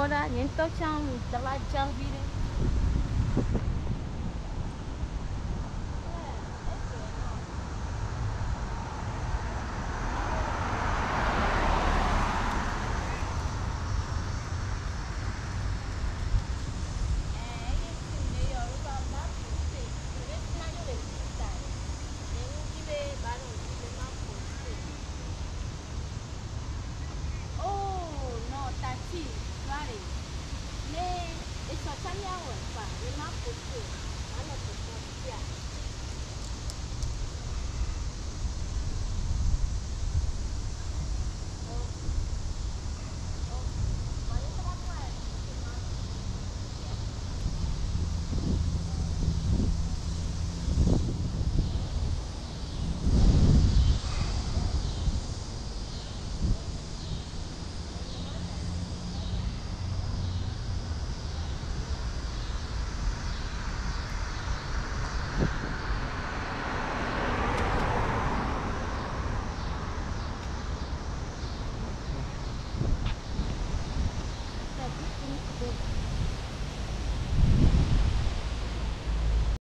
Dong, boda nyen to chang dala chang bi de. 哦